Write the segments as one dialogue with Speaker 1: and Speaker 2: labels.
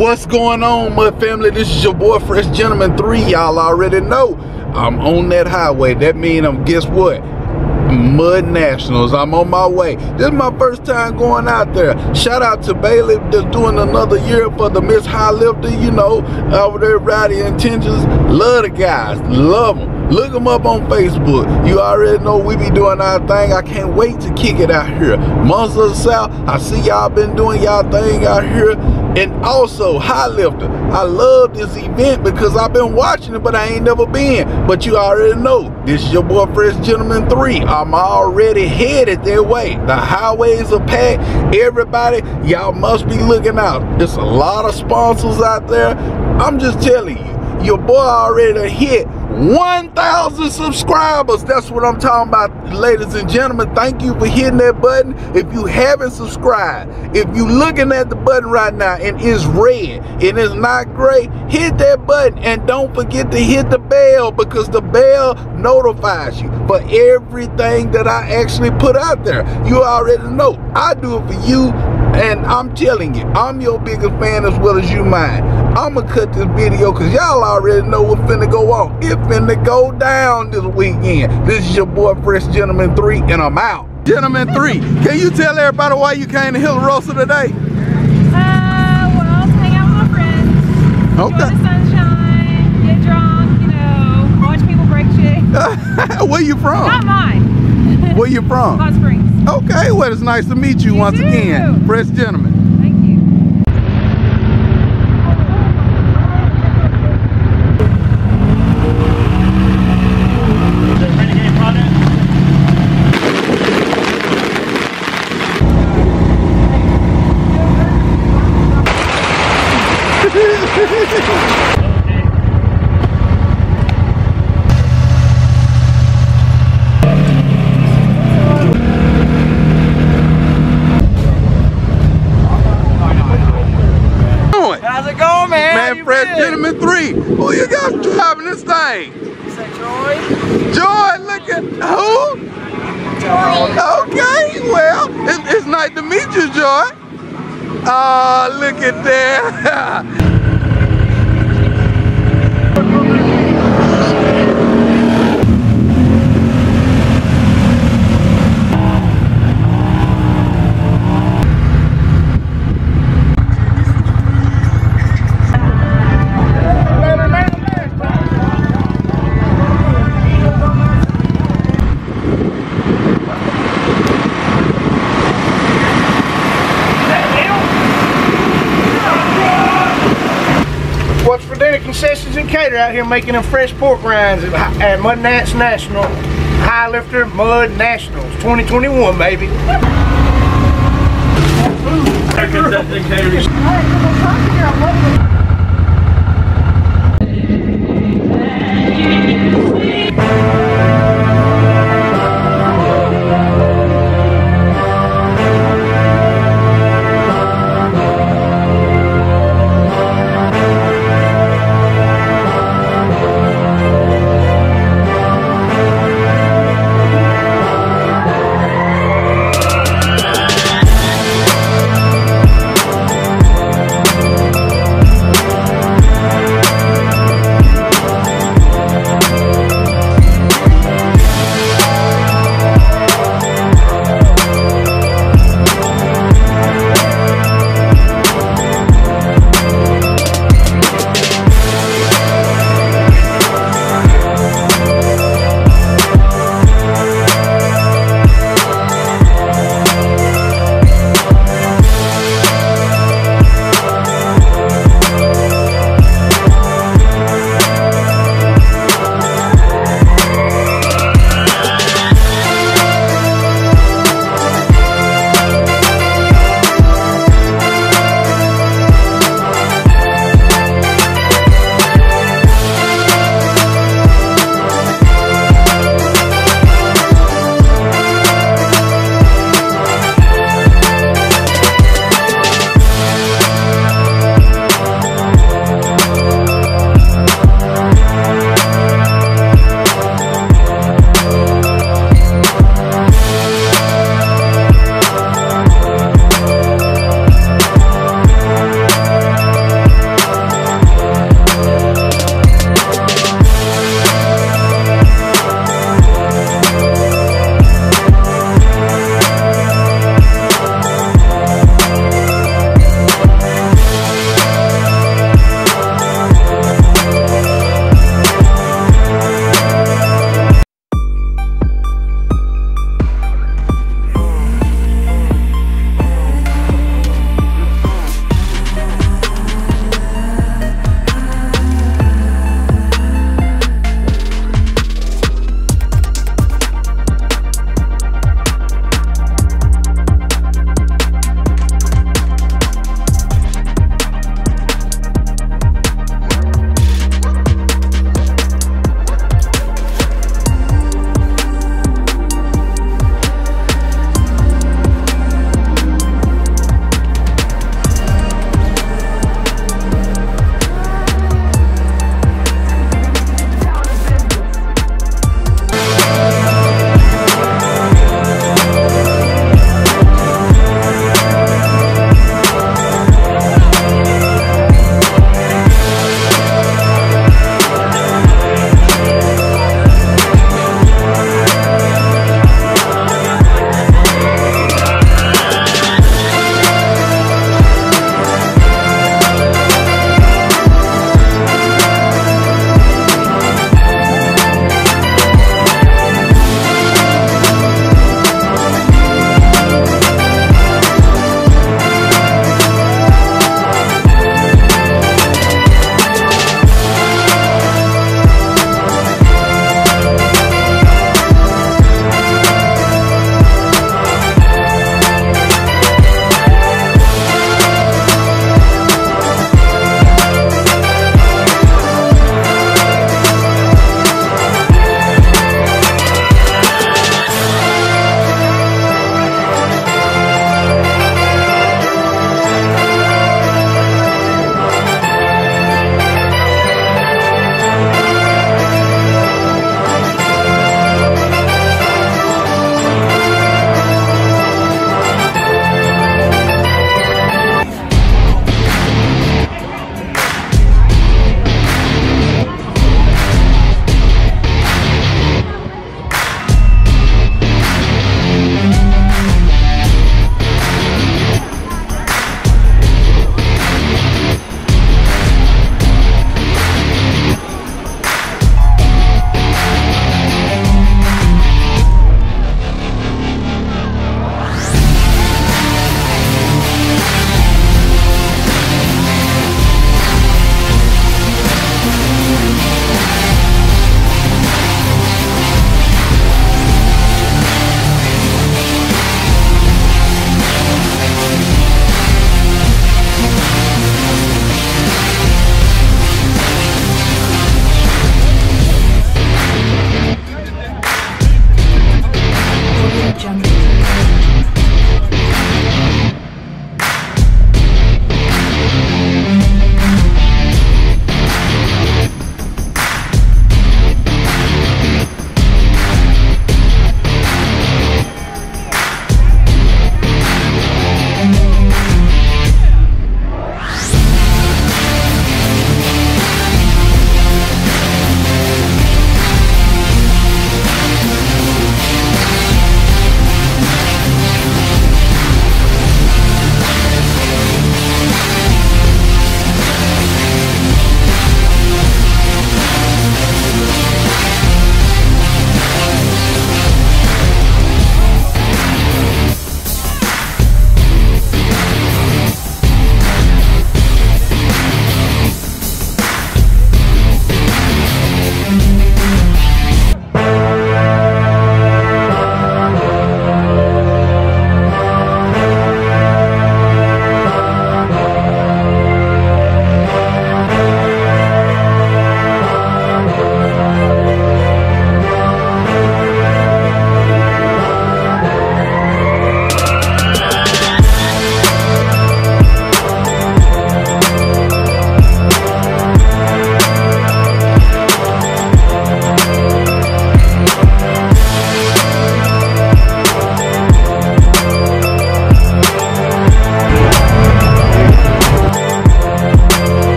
Speaker 1: What's going on, Mud family? This is your boy Fresh Gentleman 3. Y'all already know I'm on that highway. That means I'm, guess what? Mud Nationals. I'm on my way. This is my first time going out there. Shout out to Baylee that's doing another year for the Miss High Lifter, you know, over there, Rowdy Intentions. Love the guys. Love them. Look them up on Facebook. You already know we be doing our thing. I can't wait to kick it out here. Monsters of the South, I see y'all been doing y'all thing out here. And also, High Lifter. I love this event because I've been watching it, but I ain't never been. But you already know, this is your boy Fresh Gentleman 3. I'm already headed their way. The highways are packed. Everybody, y'all must be looking out. There's a lot of sponsors out there. I'm just telling you, your boy already hit 1,000 subscribers. That's what I'm talking about, ladies and gentlemen. Thank you for hitting that button. If you haven't subscribed, if you're looking at the button right now and it's red and it's not gray, hit that button and don't forget to hit the bell because the bell notifies you for everything that I actually put out there. You already know. I do it for you and I'm telling you, I'm your biggest fan as well as you mine. I'ma cut this video because y'all already know what finna go on. It finna go down this weekend. This is your boy Fresh Gentleman 3 and I'm out. Gentleman 3, can you tell everybody why you came to Hillarosa today?
Speaker 2: Uh, well, to hang out with my friends.
Speaker 1: Okay.
Speaker 2: Enjoy the sunshine, get drunk, you know, watch people break shit.
Speaker 1: Where you from?
Speaker 2: Not mine.
Speaker 1: Where you from?
Speaker 2: Hot Springs.
Speaker 1: Okay, well it's nice to meet you,
Speaker 2: You
Speaker 1: once
Speaker 2: too.
Speaker 1: again. Fresh Gentleman.
Speaker 2: Thank you.
Speaker 1: Doing?
Speaker 3: How's it going, man? How
Speaker 1: Man,
Speaker 3: you
Speaker 1: Fresh
Speaker 3: been?
Speaker 1: Gentleman 3. Who you got driving this thing?
Speaker 3: Is that Troy?
Speaker 1: Joy, look at who? Joy. Okay, well, it's, it's nice to meet you, Joy. Oh, look at that.
Speaker 4: Decatur out here making them fresh pork rinds at, Mud Nats National, High Lifter Mud Nationals 2021, baby.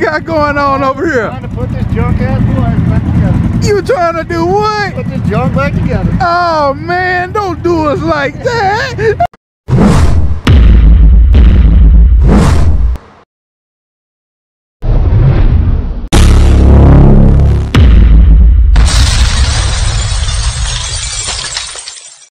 Speaker 1: You got going on over here?
Speaker 4: Trying to put this junk ass boy back together.
Speaker 1: You trying to do what?
Speaker 4: Put this junk back together.
Speaker 1: Oh man, don't do us like that.